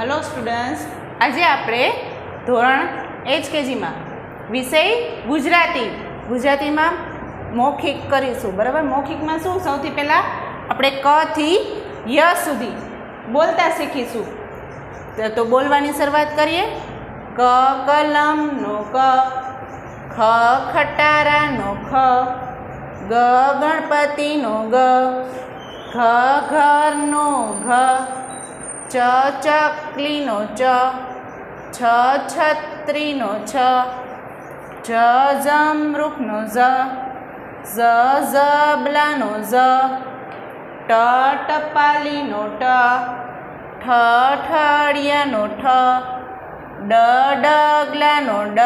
Hello students આજે આપણે ધોરણ એચકેજીમાં વિષય ગુજરાતી. ગુજરાતીમાં મૌખિક કરીશું. બરાબર? મૌખિકમાં શું? સૌથી પહેલાં આપણે ક થી ય સુધી બોલતા શીખીશું. તો તો બોલવાની શરૂઆત કરીએ. ક કલમનો ક, ખ ખટારાનો ખ, ગ ગણપતિનો ગ, ઘ ઘરનો ઘ ચ ચકલીનો ચ, છ છત્રીનો છ જ જમરૂખનો ઝ ઝ ઝબલાનો ઝ, ટ ટપાલીનો ટ, ઠ ઠળિયાનો ઠ, ડ ડગલાનો ડ,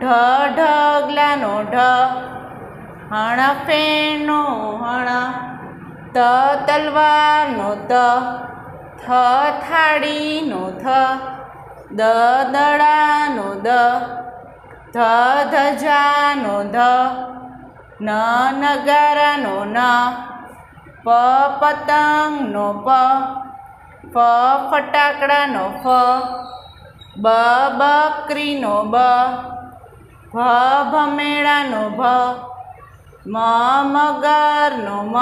ઢ ઢગલાનો ઢ હણફેણનો હણ, ત, તલવારનો ત થ થાળીનો થ, દ દડાનો દ, ધ ધજાનો ધ, ન નગારાનો ન, પ પતંગનો પ, ફ ફટાકડાનો ફ, બ બકરીનો બ, ભ ભમેડાનો ભ મ મગરનો મ,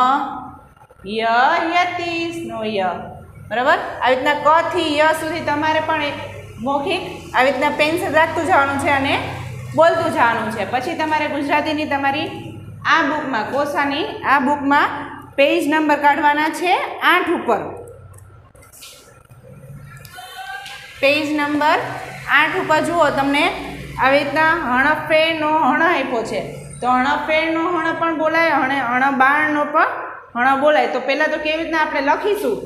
ય યતીશનો ય. બરાબર? આવી રીતના ક થી ય સુધી તમારે પણ એક મૌખિક આવી રીતના પેન્સિલ રાખતું જવાનું છે અને બોલતું જવાનું છે. પછી તમારે ગુજરાતીની તમારી આ બુકમાં કોસાની આ બુકમાં પેજ નંબર કાઢવાના છે આઠ ઉપર. પેજ નંબર આઠ ઉપર જુઓ તમને આવી રીતના હણફેરનો હણ આપ્યો છે. તો હણફેરનો હણ પણ બોલાય, હણે હણ બાણનો પણ હણ બોલાય. તો પહેલાં તો કેવી રીતના આપણે લખીશું?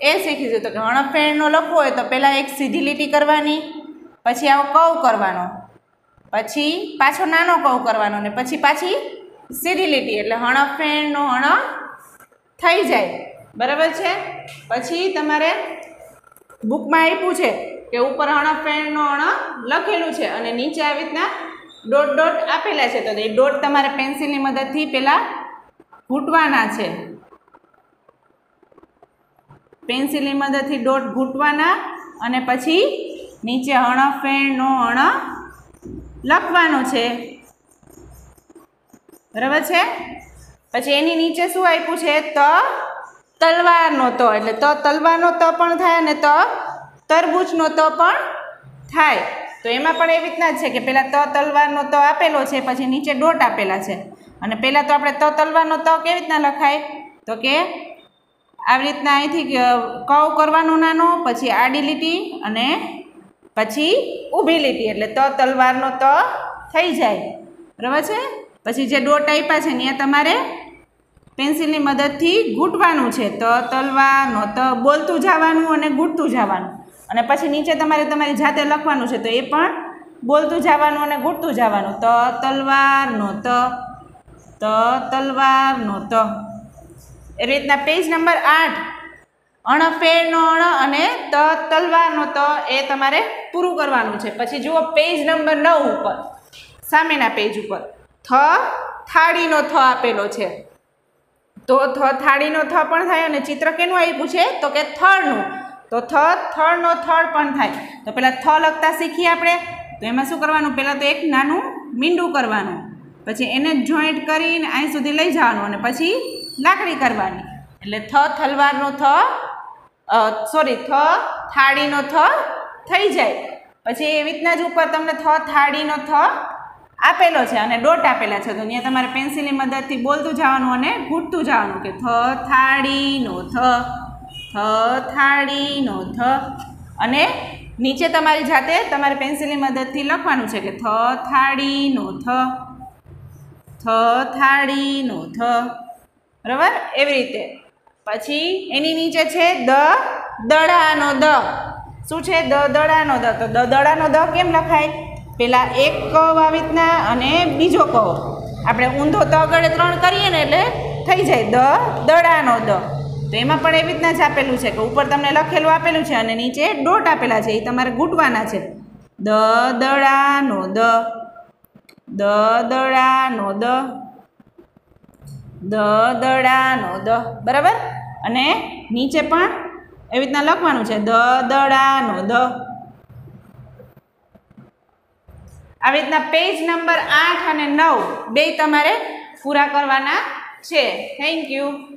એ શીખીશું તો કે હણફેણનો લખવો હોય તો પહેલાં એક સીધી લીટી કરવાની, પછી આવો કવ કરવાનો, પછી પાછો નાનો કવ કરવાનો ને પછી પાછી સીધી લીટી. એટલે હણફેણનો હણ થઈ જાય. બરાબર છે? પછી તમારે બુકમાં આપ્યું છે કે ઉપર હણફેણનો હણ લખેલું છે અને નીચે આવી રીતના ડોટ ડોટ આપેલા છે. તો એ ડોટ તમારે પેન્સિલની મદદથી પહેલાં ઘૂંટવાના છે. પેન્સિલની મદદથી ડોટ ઘૂંટવાના અને પછી નીચે હણફેણનો હણ લખવાનો છે. બરાબર છે? પછી એની નીચે શું આપ્યું છે? ત તલવારનો ત, એટલે ત તલવારનો ત પણ થાય અને ત તરબૂચનો ત પણ થાય. તો એમાં પણ એવી રીતના જ છે કે પહેલાં ત તલવારનો ત આપેલો છે, પછી નીચે ડોટ આપેલા છે. અને પહેલાં તો આપણે ત તલવારનો ત કેવી રીતના લખાય? તો કે આવી રીતના અહીંથી કવ કરવાનો નાનો, પછી આડી લીટી અને પછી ઊભી લીટી, એટલે ત તલવારનો ત થઈ જાય. બરાબર છે? પછી જે ડોટ આપ્યા છે ત્યાં તમારે પેન્સિલની મદદથી ઘૂંટવાનું છે. ત તલવારનો ત બોલતું જવાનું અને ઘૂંટતું જવાનું. અને પછી નીચે તમારે તમારી જાતે લખવાનું છે, તો એ પણ બોલતું જવાનું અને ઘૂંટતું જવાનું. ત તલવારનો ત ત તલવારનો ત. એ રીતના પેજ નંબર આઠ. અણફેરનો અણ અને ત, તલવારનો ત એ તમારે પૂરું કરવાનું છે. પછી જુઓ પેજ નંબર નવ ઉપર. સામેના પેજ ઉપર. થ, થાળીનો થ આપેલો છે. તો થ, થાળીનો થ પણ થાય અને ચિત્ર કેનું આપ્યું છે? તો કે થળનું. તો થ, થળનો થળ પણ થાય. તો પહેલાં થ લખતા શીખીએ આપણે. તો એમાં શું કરવાનું? પહેલાં તો એક નાનું મીંડું કરવાનું. પછી એને જોઈન્ટ કરીને અહીં સુધી લઈ જવાનું અને પછી લાકડી કરવાની. એટલે થ થલવારનો થ સોરી થ થાળીનો થ થઈ જાય. પછી એવી રીતના જ ઉપર તમને થ થાળીનો થ આપેલો છે અને ડોટ આપેલા છે. તો અહીંયા તમારે પેન્સિલની મદદથી બોલતું જવાનું અને ઘૂંટતું જવાનું કે થ થાળીનો થ થ થાળીનો થ. અને નીચે તમારી જાતે તમારે પેન્સિલની મદદથી લખવાનું છે કે થ થાળીનો થ થ થાળીનો થ. બરાબર? એવી રીતે. પછી એની નીચે છે દ, દડાનો દ. શું છે? દ, દડાનો દ. તો દ, દડાનો દ કેમ લખાય? પહેલાં એક કવ આવી રીતના અને બીજો કવ. આપણે ઊંધો ત આગળ ત્રણ કરીએ ને એટલે થઈ જાય. દ, દડાનો દ. તો એમાં પણ એવી રીતના જ આપેલું છે કે ઉપર તમને લખેલું આપેલું છે અને નીચે ડોટ આપેલા છે. એ તમારે ગૂંટવાના છે. દ, દડાનો દ. દ, દડાનો દ. દ, દડાનો દ. બરાબર? અને નીચે પણ એવી રીતના લખવાનું છે. દ, દડાનો દ. આવી રીતના પેજ નંબર આઠ અને નવ બે તમારે પૂરા કરવાના છે. Thank you